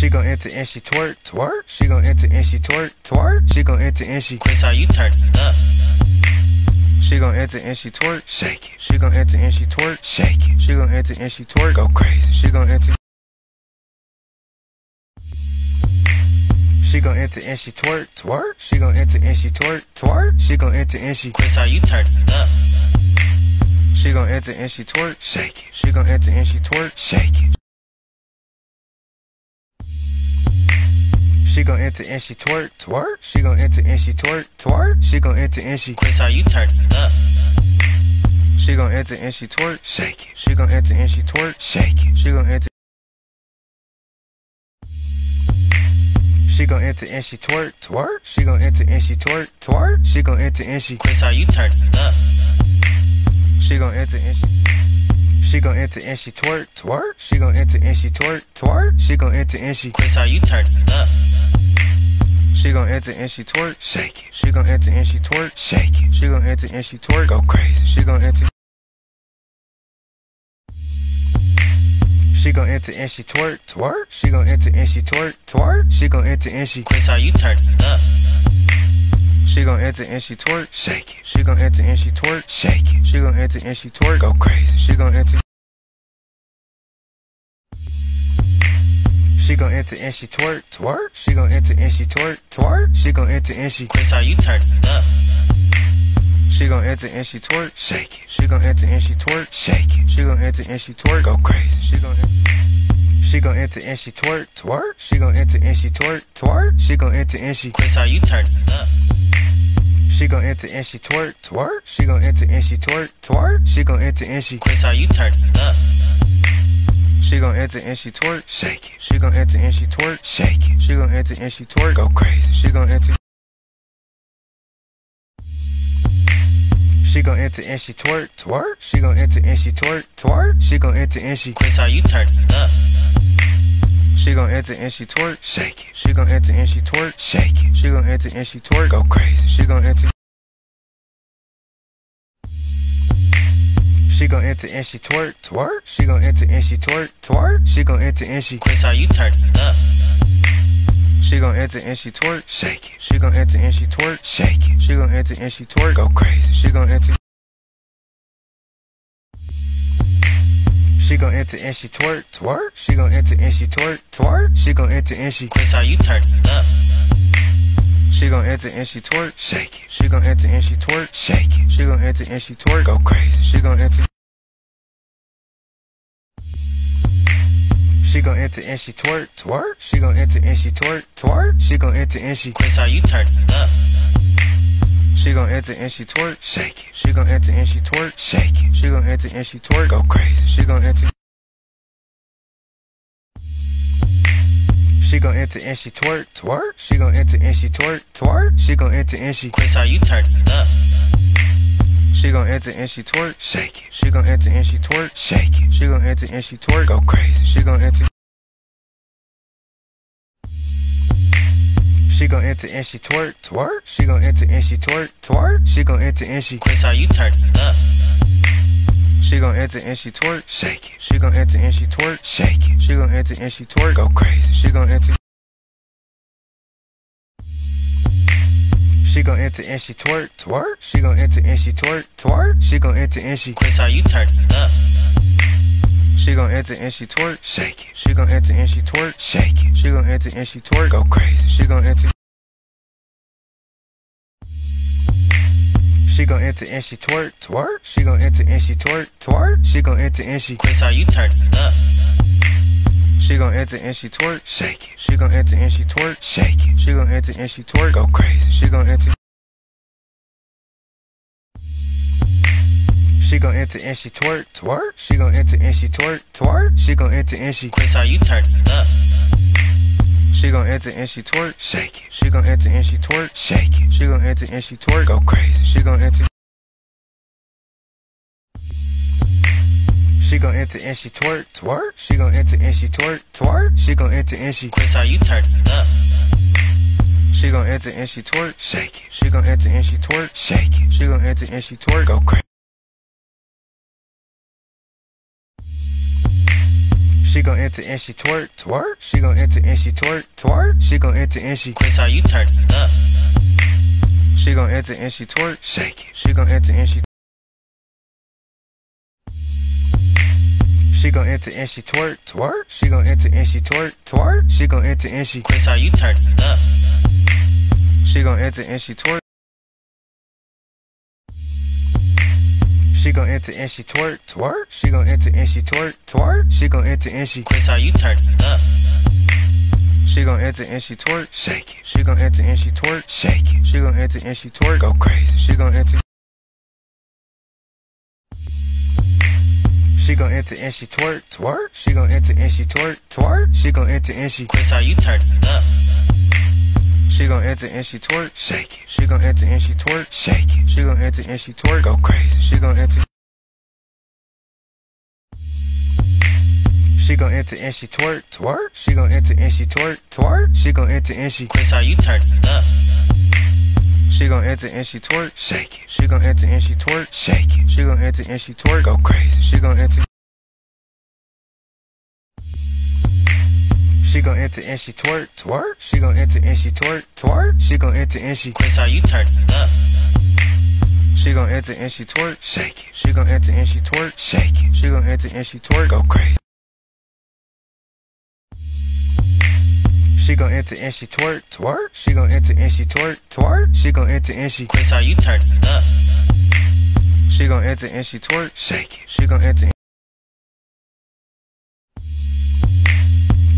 She gon' enter and she twerk, twerk. She gon' enter and she twerk, twerk. She gon' enter and she. Chris, are you turned up? She gon' enter and she twerk, shake it. She gon' enter and she twerk, shake it. She gon' enter and she twerk, go crazy. She gon' enter. She gon' enter and she twerk, twerk. She gon' enter and she twerk, twerk. She gon' enter and she. Chris, are you turned up? She gon' enter and she twerk, shake it. She gon' enter and she twerk, shake it. She gon' enter and she twerk, twerk. She gon' enter and she twerk, twerk. She gon' enter and she. Chris, are you turned up? She gon' enter and she twerk, shake it. She gon' enter and she twerk, shake it. She gon' enter. She gon' enter and she twerk, twerk. She gon' enter and she twerk, twerk. She gon' enter and she. Chris, are you turned up? She gon' enter and she. She gon' enter and she twerk, twerk. She gon' enter and she twerk, twerk. She gon' enter and she. Chris, are you turned up? She gon' enter and she twerk, shake it. She gon' enter and she twerk, shake it. She gon' enter and she twerk, go crazy. She gon' enter. She gon' enter and she twerk, twerk. She gon' enter and she twerk, twerk. She gon' enter and she. Chris, are you turned up? She gon' enter and she twerk, shake it. She gon' enter and she twerk, shake it. She gon' enter and she twerk, go crazy. She gon' enter. She gon' enter and she twerk, twerk. She gon' enter and she twerk, twerk. She gon' enter and she. Chris, are you turned up? She gon' enter and she twerk, shake it. She gon' enter and she twerk, shake it. She gon' enter and she twerk, go crazy. She gon' enter. She gon' enter and she twerk, twerk. She gon' enter and she twerk, twerk. She gon' enter and she. Chris, are you turned up? She gon' enter and she twerk, twerk. She gon' enter and she twerk, twerk. She gon' enter and she. Chris, are you turned up? She gon' enter and she twerk, shake it. She gon' enter and she twerk, shake it. She gon' enter and she twerk, go crazy. She gon' enter. She gon' enter and she twerk, twerk. She gon' enter and she twerk, twerk. She gon' enter and she. Chris, are you turned up? She gon' enter and she twerk, shake it. She gon' enter and she twerk, shake it. She gon' enter and she twerk, go crazy. She gon' enter. She gon' enter and she twerk, twerk. She gon' enter and she twerk, twerk. She gon' enter and she. Chris, are you turned up? She gon' enter and she twerk, shake it. She gon' enter and she twerk, shake it. She gon' enter and she twerk, go crazy. She gon' enter. She gon' enter and she twerk, twerk. She gon' enter and she twerk, twerk. She gon' enter and she. Chris, are you turned up? She gon' enter and she twerk, shake it. She gon' enter and she twerk, shake it. She gon' enter and she twerk, go crazy. She gon' enter. She gon' enter and she twerk, twerk. She gon' enter and she twerk, twerk. She gon' enter and she. Chris, are you turned up? She gon' enter and she twerk, shake it. She gon' enter and she twerk, shake it. She gon' enter and she twerk, go crazy. She gon' enter. She gon' enter and she twerk, twerk. She gon' enter and she twerk, twerk. She gon' enter and she. Chris, are you turned up? She gon' enter and she twerk, shake it. She gon' enter and she twerk, shake it. She gon' enter and she twerk, go crazy. She gon' enter. She gon' enter and she twerk, twerk. She gon' enter and she twerk, twerk. She gon' enter and she. Chris, are you turned up? She gon' enter and she twerk, shake it. She gon' enter and she twerk, shake it. She gon' enter and she twerk, go crazy. She gon' enter. She gon' enter and she twerk, twerk. She gon' enter and she twerk, twerk. She gon' enter and she. Chris, are you turned up? She gon' enter and she twerk, shake it. She gon' enter and she twerk, shake it. She gon' enter and she twerk, go crazy. She gon' enter. She gon' enter and she twerk, twerk. She gon' enter and she twerk, twerk. She gon' enter and she. Chris, are you turned up? She gon' enter and she twerk, shake it. She gon' enter and she twerk, shake it. She gon' enter and she twerk, go crazy. She gon' enter. She gon' enter and she twerk, twerk. She gon' enter and she twerk, twerk. She gon' enter and she. Chris, are you turned up? She gon' enter and she twerk, shake it. She gon' enter and she twerk, shake it. She gon' enter and she twerk, go crazy. She gon' enter. Gon' enter and she twerk, twerk. She gon' enter and she twerk, twerk. She gon' enter and she. Chris, are you turned up? She gon' enter and she twerk, shake it. She gon' enter and she twerk, shake it. She gon' enter and she twerk, go crazy. She She gon' enter and she twerk, twerk. She gon' enter and she twerk, twerk. She gon' enter and she Chris, are you turned up? She gon' enter and she twerk, shake it. She gon' enter and she She gon' enter and she twerk, twerk. She gon' enter and she twerk, twerk. She gon' enter and she Chris, are you turned up? She gon' enter and she twerk. She gon' enter and she twerk, twerk. She gon' enter and she twerk, twerk. She gon' enter and she Chris, are you turned up? She gon' enter and she twerk, shake it. She gon' enter and she twerk, shake it. She gon' enter and she twerk, go crazy. She gon' enter. She gon' enter and she twerk, twerk. She gon' enter and she twerk, twerk. She gon' enter and she Chris, are you turned up? She gon' enter and she twerk, shake it. She gon' enter and she twerk, shake it. She gon' enter and she twerk, go crazy. She gon' enter. She gon' enter and she twerk, twerk. She gon' enter and she twerk, twerk. She gon' enter and she Chris, are you turned up? She gon' enter and she twerk, shake it. She gon' enter and she twerk, shake it. She gon' enter and she twerk, go crazy. She gon' enter. She gon' enter and she twerk, twerk. She gon' enter and she twerk, twerk. She gon' enter and she Chris, are you turned up? She gon' enter and she twerk, shake it. She gon' enter and she twerk, shake it. She gon' enter and she twerk, go crazy. She gon' enter and she twerk, twerk. She gon' enter and she twerk, twerk. She gon' enter and she Chris, are you turned up? She gon' enter and she twerk, shake it. She gon' enter.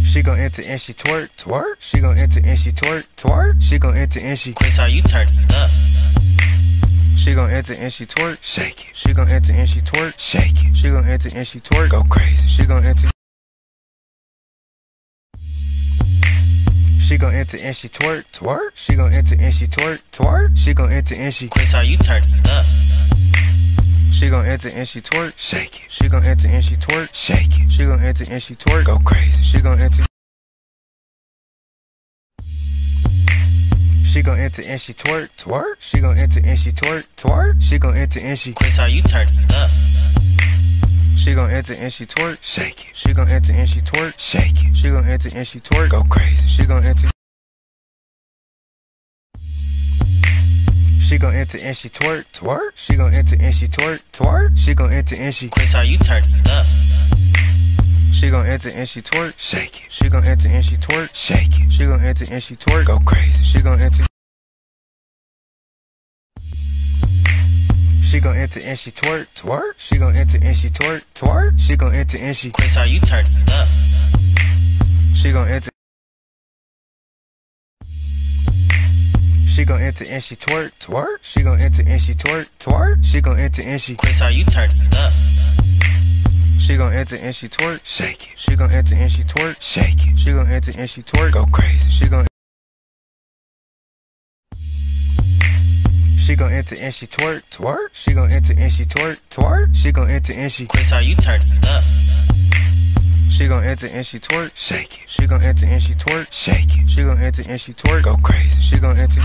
She gon' enter and she twerk, twerk. She gon' enter and she twerk, twerk. She gon' enter and she Chris, are you turned up? She gon' enter and she twerk, shake it. She gon' enter and she twerk, shake it. She gon' enter and she twerk, go crazy. She gon' enter. Gon' enter and she twerk, twerk. She gon' enter and she twerk, twerk. She gon' enter and she Chris, are you turned up? She gon' enter and she twerk, shake it. She gon' enter and she twerk, shake it. She gon' enter and she twerk, go crazy. She gon' enter. She gon' enter and she twerk, twerk. She gon' enter and she twerk, twerk. She gon' enter and she Chris, are you turned up? She gon' enter and she twerk, shake it. She gon' enter and she twerk, shake it. She gon' enter and she twerk, go crazy. She gon' enter. She gon' enter and she twerk, twerk. She gon' enter and she twerk, twerk. She gon' enter and she Chris, are you turned up? She gon' enter and she twerk, shake it. She gon' enter and she twerk, shake it. She gon' enter and she twerk, go crazy. She gon' enter. She gon' enter and she twerk, twerk. She gon' enter and she twerk, twerk. She gon' enter and she Chris, are you turned up? She gon' enter and she twerk, twerk. She gon' enter and she twerk, twerk. She gon' enter and she Chris, are you turned up? She gon' enter and she twerk, shake it. She gon' enter and she twerk, shake it. She gon' enter and she twerk, go crazy. She gon' She gon' enter and she twerk, twerk. She gon' enter and she twerk, twerk. She gon' enter and she Chris, are you turned up? She gon' enter and she twerk, shake it. She gon' enter and she twerk, shake it. She gon' enter and she twerk, go crazy. She gon' enter.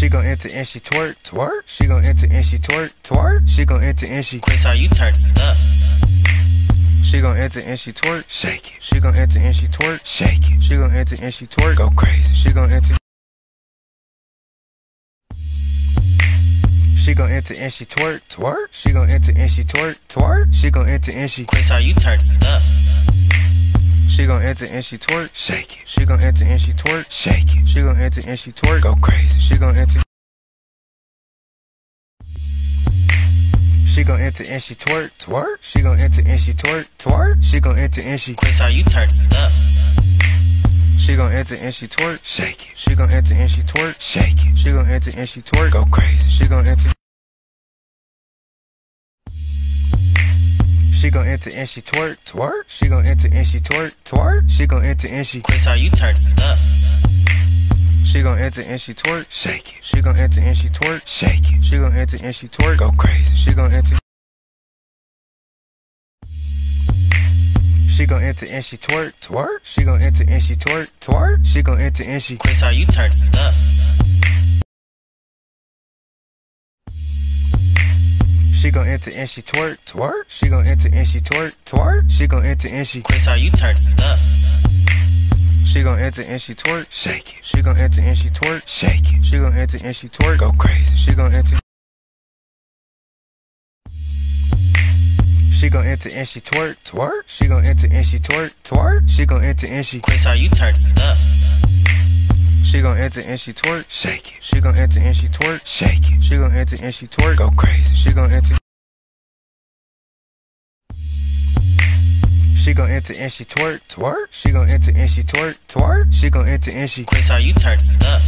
She gon' enter and she twerk, twerk. She gon' enter and she twerk, twerk. She gon' enter and she Chris, are you turned up? She gon' enter and she twerk, shake it. She gon' enter and she twerk, shake it. She gon' enter and she twerk, go crazy. She gon' enter. She gon' enter and she twerk, twerk. She gon' enter and she twerk, twerk. She gon' enter and she Chris, are you turned up? She gon' enter and she twerk, shake it. She gon' enter and she twerk, shake it. She gon' enter and she twerk, go crazy. She gon' enter. She gon' enter and she twerk, twerk. She gon' enter and she twerk, twerk. She gon' enter and she Chris, are you turned up? She gon' enter and she twerk, shake it. She gon' enter and she twerk, shake it. She gon' enter and she twerk, go crazy. She gon' enter. She gon' enter and she twerk, twerk. She gon' enter and she twerk, twerk. She gon' enter and she Chris, are you turned up? She gon' enter and she twerk, shake it. She gon' enter and she twerk, shake it. She gon' enter and she twerk, go crazy. She gon' enter. She gon' enter and she twerk, twerk. She gon' enter and she twerk, twerk. She gon' enter and she Chris, are you turned up? She gon' enter and she twerk, twerk. She gon' enter and she twerk, twerk. She gon' enter and she Chris, are you turned up? She gon' enter and she twerk, shake it. She gon' enter and she twerk, shake it. She gon' enter and she twerk, go crazy. She gon' enter. She gon' enter and she twerk, twerk. She gon' enter and she twerk, twerk. She gon' enter and she Chris, are you turned up? She gon' enter and she twerk, shake it. She gon' enter and she twerk, shake it. She gon' enter and she twerk, go crazy. She gon' enter. She gon' enter and she twerk, twerk. She gon' enter and she twerk, twerk. She gon' enter and she Chris, are you turned up?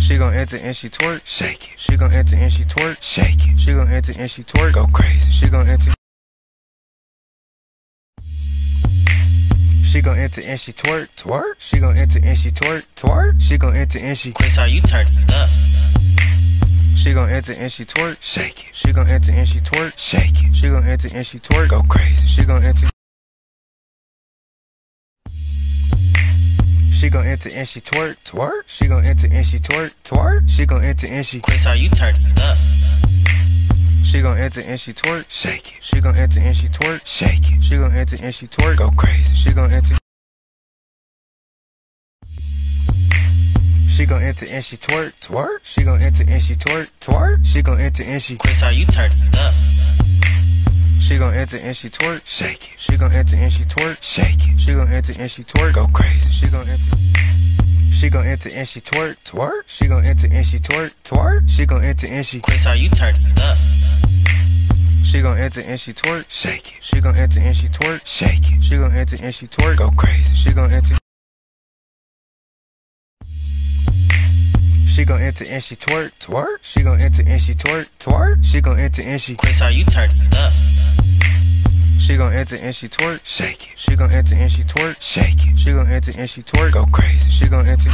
She gon' enter and she twerk, shake it. She gon' enter and she twerk, shake it. She gon' enter and she twerk, go crazy. She gon' enter. She gon' enter and she twerk, twerk. She gon' enter and she twerk, twerk. She gon' enter and she Chris, are you turned up? She gon' enter and she twerk, shake it. She gon' enter and she twerk, shake it. She gon' enter and she twerk, go crazy. She gon' enter. She gon' enter and she twerk, twerk. She gon' enter and she twerk, twerk. She gon' enter and she Chris, are you turned up? She gon' enter and she twerk, shake it. She gon' enter and she twerk, shake it. She gon' enter and she twerk, go crazy. She gon' enter. She gon' enter and she twerk, twerk. She gon' enter and she twerk, twerk. She gon' enter and she Chris, are you turned up? She gon' enter and she twerk, shake it. She gon' enter and she twerk, shake it. She gon' enter and she twerk, go crazy. She gon' enter. She gon' enter and she twerk, twerk. She gon' enter and she twerk, twerk. She gon' enter and she Chris, are you turned up? She gon' enter and she twerk, shake it. She gon' enter and she twerk, shake it. She gon' enter and she twerk, go crazy. She gon' enter. She gon' enter and she twerk, twerk. She gon' enter and she twerk, twerk. She gon' enter and she Chris, are you turned up? She gon' enter and she twerk, shake it. She gon' enter and she twerk, shake it. She gon' enter and she twerk, go crazy. She gon' enter.